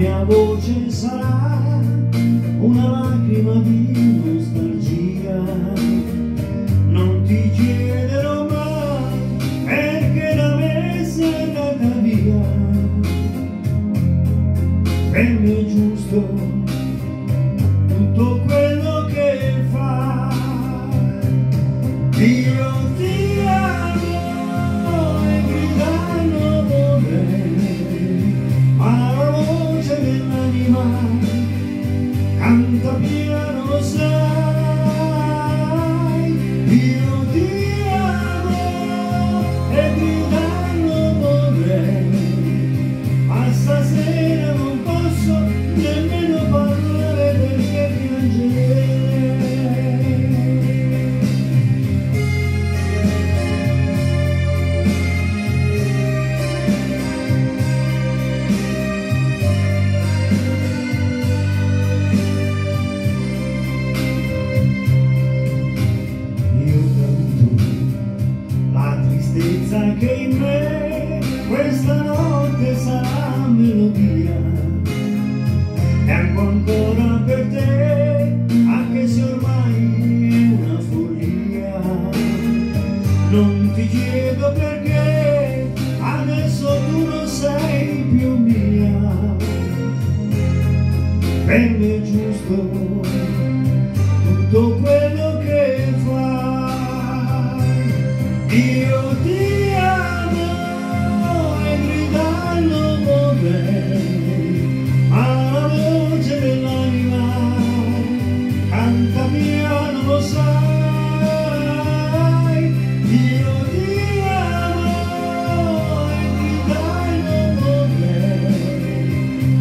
mia voce sarà una lacrima di nostalgia. Non ti chiederò mai perché da me sei andata via. Per me è giusto tutto quello tristezza che in me questa notte sarà melodia. Tempo ancora per te anche se ormai è una follia. Non ti chiedo perché adesso tu non sei più mia. Per me è giusto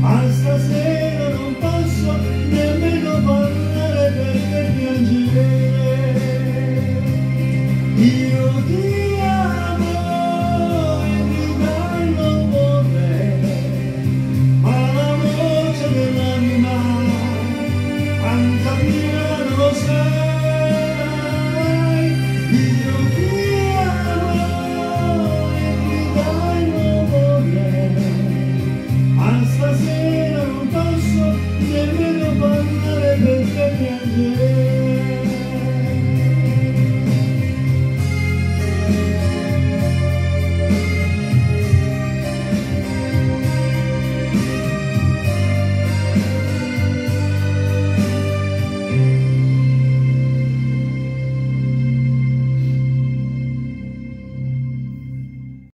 Ma stasera non posso nemmeno parlare perché piangere. Io ti amo e gridare non vorrei, ma la voce dell'anima, quanta mia non sai.